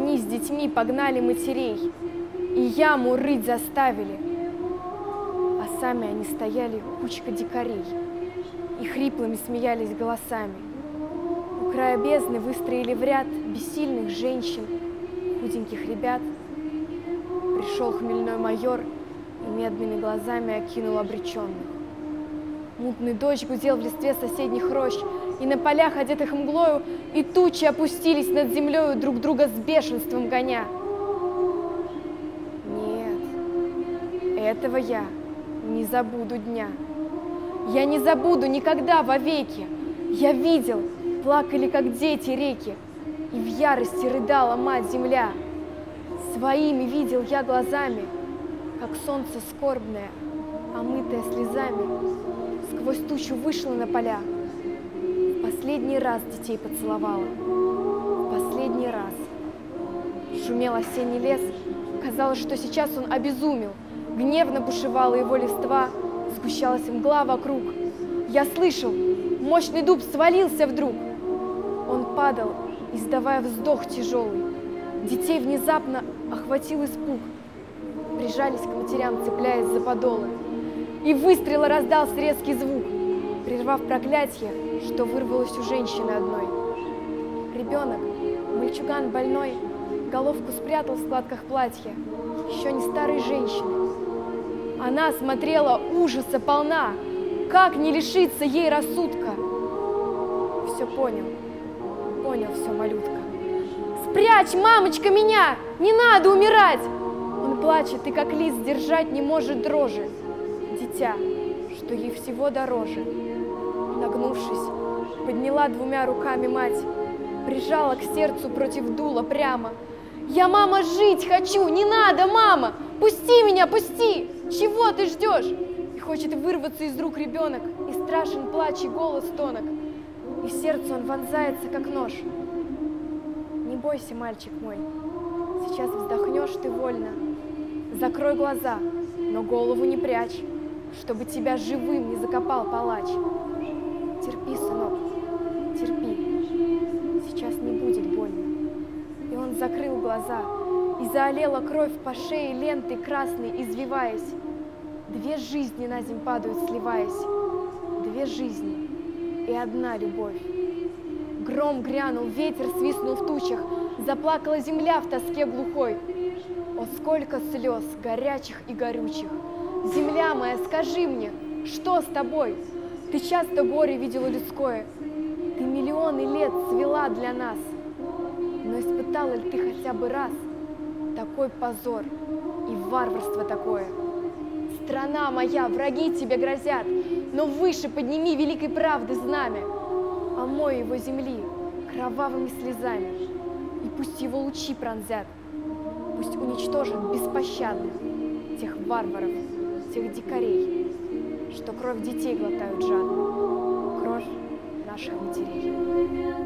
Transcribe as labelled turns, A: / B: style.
A: Они с детьми погнали матерей и яму рыть заставили, а сами они стояли кучка дикарей и хриплыми смеялись голосами. У края бездны выстроили в ряд бессильных женщин, худеньких ребят. Пришел хмельной майор и медными глазами окинул обреченных. Мутный дождь гудел в листве соседних рощ, и на полях, одетых мглою, и тучи опустились над землею, друг друга с бешенством гоня. Нет, этого я не забуду дня. Я не забуду никогда вовеки. Я видел, плакали, как дети реки, и в ярости рыдала мать-земля. Своими видел я глазами, как солнце скорбное, омытое слезами, сквозь тучу вышла на поля. Последний раз детей поцеловала, последний раз. Шумел осенний лес, казалось, что сейчас он обезумел, гневно бушевала его листва, сгущалась мгла вокруг. Я слышал, мощный дуб свалился вдруг. Он падал, издавая вздох тяжелый. Детей внезапно охватил испуг. Прижались к матерям, цепляясь за подолы. И выстрела раздался резкий звук, прервав проклятие, что вырвалось у женщины одной. Ребенок, мальчуган больной, головку спрятал в складках платья, еще не старой женщины. Она смотрела ужаса полна, как не лишиться ей рассудка. Все понял, понял все, малютка. Спрячь, мамочка, меня! Не надо умирать! Он плачет и как лист держать не может дрожи. Дитя, что ей всего дороже. Нагнувшись, подняла двумя руками мать, прижала к сердцу против дула прямо. Я, мама, жить хочу! Не надо, мама! Пусти меня, пусти! Чего ты ждешь? И хочет вырваться из рук ребенок, и страшен плач и голос тонок. И в сердце он вонзается, как нож. Не бойся, мальчик мой, сейчас вздохнешь ты вольно. Закрой глаза, но голову не прячь, чтобы тебя живым не закопал палач. Терпи, сынок, терпи, сейчас не будет больно. И он закрыл глаза, и заолела кровь по шее лентой красной, извиваясь. Две жизни на земь падают, сливаясь, две жизни и одна любовь. Гром грянул, ветер свистнул в тучах, заплакала земля в тоске глухой. О, сколько слез, горячих и горючих! Земля моя, скажи мне, что с тобой? Ты часто горе видела людское, ты миллионы лет свела для нас. Но испытала ли ты хотя бы раз такой позор и варварство такое? Страна моя, враги тебе грозят, но выше подними великой правды знамя, омой его земли кровавыми слезами, и пусть его лучи пронзят, пусть уничтожат беспощадно тех варваров, тех дикарей, что кровь детей глотают жадно, кровь наших матерей.